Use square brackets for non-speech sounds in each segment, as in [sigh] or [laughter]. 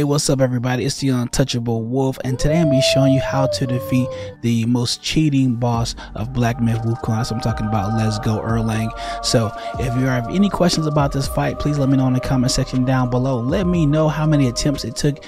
Hey, what's up, everybody? It's the Untouchable Wolf, and today I'm be showing you how to defeat the most cheating boss of Black Myth Wukong. That's what I'm talking about. Let's go, Erlang. So, if you have any questions about this fight, please let me know in the comment section down below. Let me know how many attempts it took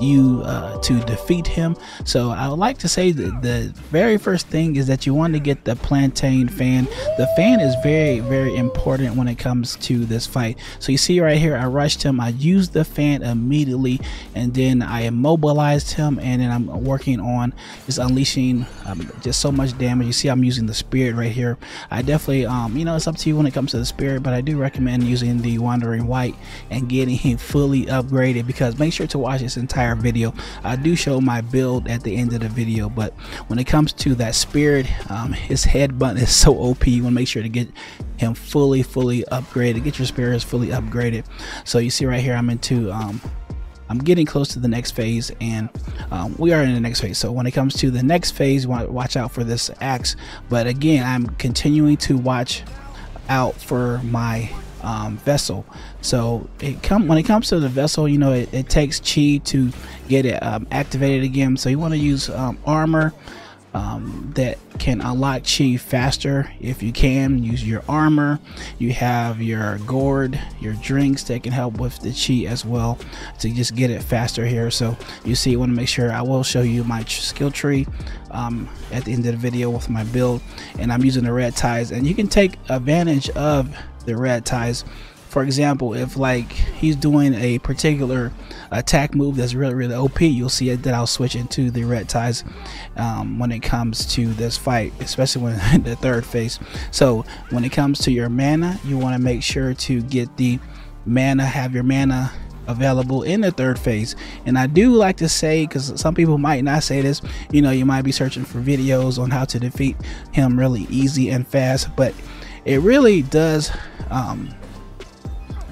you uh, to defeat him. So I would like to say that the very first thing is that you want to get the plantain fan. The fan is very, very important when it comes to this fight. So you see right here, I rushed him. I used the fan immediately and then I immobilized him and then I'm working on just unleashing um, just so much damage. You see I'm using the spirit right here. I definitely, um, you know, it's up to you when it comes to the spirit, but I do recommend using the wandering Wight and getting him fully upgraded because make sure to watch this entire entire video. I do show my build at the end of the video, but when it comes to that spirit, um, his head button is [laughs] so OP. You want to make sure to get him fully, fully upgraded. Get your spirits fully upgraded. So you see right here, I'm into um, I'm getting close to the next phase and um, we are in the next phase so when it comes to the next phase watch out for this axe but again I'm continuing to watch out for my um, vessel. So it come when it comes to the vessel, you know, it, it takes chi to get it um, activated again. So you want to use um, armor um, that can unlock chi faster if you can. Use your armor. You have your gourd, your drinks that can help with the chi as well to just get it faster here. So you see, you want to make sure I will show you my skill tree um, at the end of the video with my build, and I'm using the red tides, and you can take advantage of the red tides for example if like he's doing a particular attack move that's really really OP you'll see it that I'll switch into the red tides um, when it comes to this fight especially when [laughs] the third phase. So when it comes to your mana you want to make sure to get the mana have your mana available in the third phase. And i do like to say because some people might not say this you know you might be searching for videos on how to defeat him really easy and fast but it really does um,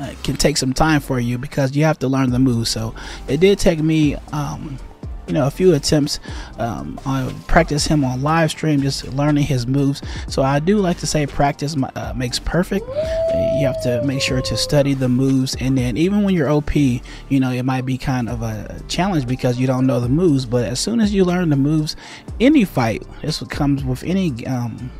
uh, can take some time for you because you have to learn the moves. So it did take me, um, you know, a few attempts. Um, I practice him on live stream, just learning his moves. So I do like to say practice uh, makes perfect. You have to make sure to study the moves, and then even when you're OP, you know, it might be kind of a challenge because you don't know the moves. But as soon as you learn the moves, any fight, this comes with any um,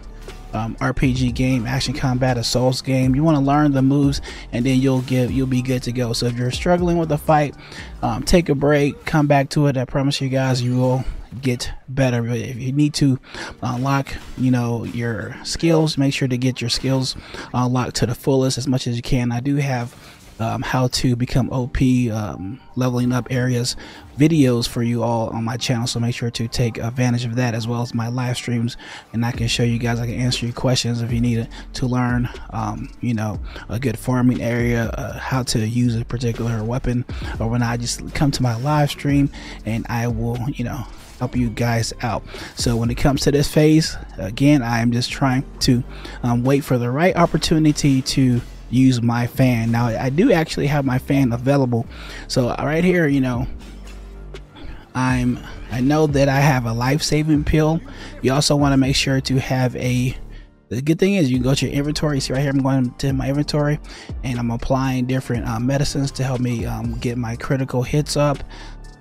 um, RPG game, action combat, a Souls game. You want to learn the moves, and then you'll give you'll be good to go. So if you're struggling with the fight, um, take a break, come back to it. I promise you guys, you will get better. If you need to unlock, you know, your skills, make sure to get your skills unlocked to the fullest as much as you can. I do have um, how to become OP, um, leveling up areas videos for you all on my channel. So make sure to take advantage of that as well as my live streams. And I can show you guys, I can answer your questions if you need to learn, um, you know, a good farming area, uh, how to use a particular weapon, or when I just come to my live stream and I will, you know, help you guys out so when it comes to this phase again i am just trying to um, wait for the right opportunity to use my fan. Now I do actually have my fan available. So right here, you know, I'm I know that I have a life-saving pill. You also want to make sure to have a the good thing is you go to your inventory. See right here, I'm going to my inventory and I'm applying different uh, medicines to help me um, get my critical hits up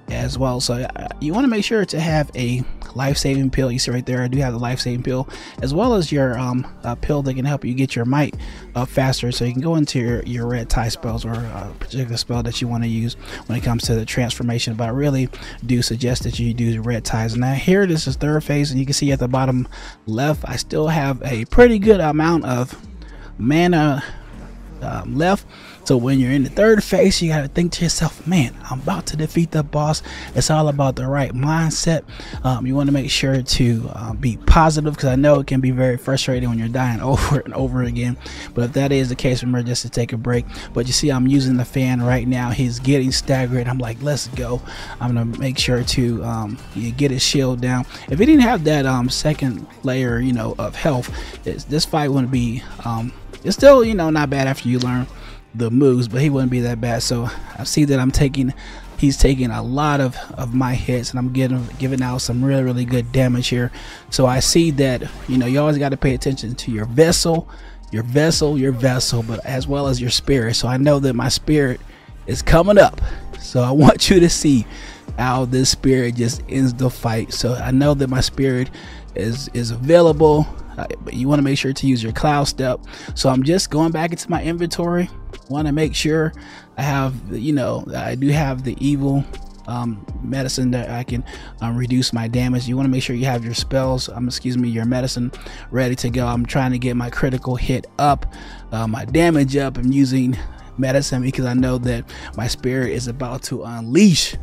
as well. So uh, you want to make sure to have a life-saving pill. You see right there, I do have the life-saving pill, as well as your um, pill that can help you get your might up faster. So you can go into your, your red tide spells or a particular spell that you want to use when it comes to the transformation. But I really do suggest that you do the red tides. Now here, this is third phase, and you can see at the bottom left, I still have a pretty good amount of mana um, left so when you're in the third phase, you got to think to yourself, man, I'm about to defeat the boss. It's all about the right mindset. Um, you want to make sure to uh, be positive because I know it can be very frustrating when you're dying [laughs] over and over again. But if that is the case, remember just to take a break. But you see, I'm using the fan right now. He's getting staggered. I'm like, let's go. I'm to make sure to um, get his shield down. If he didn't have that um, second layer, you know, of health, this fight wouldn't be, um, it's still, you know, not bad after you learn the moves, but he wouldn't be that bad. So I see that I'm taking, he's taking a lot of, of my hits and I'm getting giving out some really, really good damage here. So I see that, you know, you always got to pay attention to your vessel, your vessel, your vessel, but as well as your spirit. So I know that my spirit is coming up. So I [laughs] want you to see how this spirit just ends the fight. So I know that my spirit is is available, but you want to make sure to use your cloud step. So I'm just going back into my inventory. Want to make sure I have, you know, I do have the evil um, medicine that I can um, reduce my damage. You want to make sure you have your spells, um, excuse me, your medicine ready to go. I'm trying to get my critical hit up, uh, my damage up. I'm using medicine because I know that my spirit is about to unleash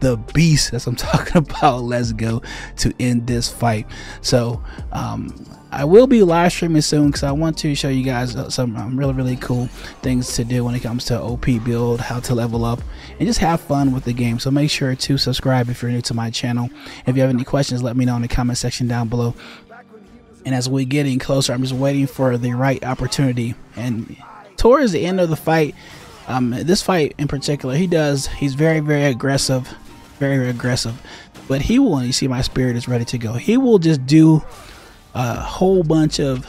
the beast as I'm [laughs] talking about. Let's go to end this fight. So, um, I will be live streaming soon because I want to show you guys uh, some um, really really cool things to do when it comes to OP build, how to level up, and just have fun with the game. So make sure to subscribe if you're new to my channel. If you have any questions, let me know in the comment section down below. And as we're getting closer, I'm just waiting for the right opportunity. And towards the end of the fight, um, this fight in particular, he does, he's very, very aggressive, very, aggressive. But he will, you see my spirit is ready to go, he will just do a whole bunch of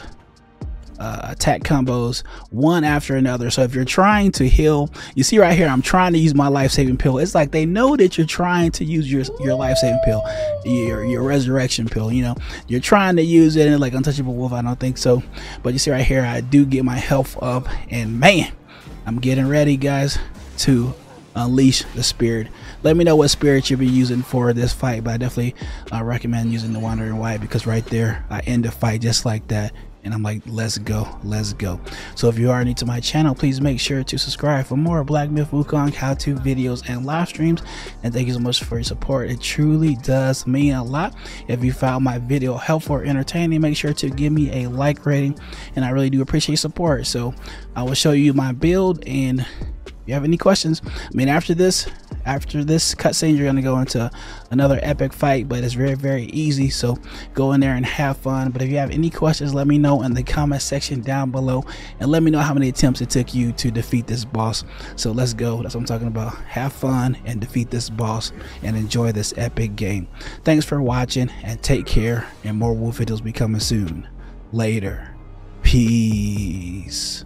uh, attack combos one after another. So if you're trying to heal, you see right here, I'm trying to use my life saving pill. It's like they know that you're trying to use your your life saving pill, your your resurrection pill. You know, you're trying to use it in like untouchable wolf. I don't think so, but you see right here, I do get my health up, and man, I'm getting ready, guys, to unleash the spirit. Let me know what spirit you'll be using for this fight, but I definitely uh, recommend using the Wandering Wight because right there, I end the fight just like that and I'm like, let's go, let's go. So if you are new to my channel, please make sure to subscribe for more Black Myth Wukong how-to videos and live streams. And thank you so much for your support. It truly does mean a lot. If you found my video helpful or entertaining, make sure to give me a like rating. And I really do appreciate support. So I will show you my build and you have any questions, I mean, after this, after this cutscene, you're gonna go into another epic fight, but it's very, very easy. So go in there and have fun. But if you have any questions, let me know in the comment section down below, and let me know how many attempts it took you to defeat this boss. So let's go. That's what I'm talking about. Have fun and defeat this boss, and enjoy this epic game. Thanks for watching, and take care. And more wolf videos be coming soon. Later. Peace.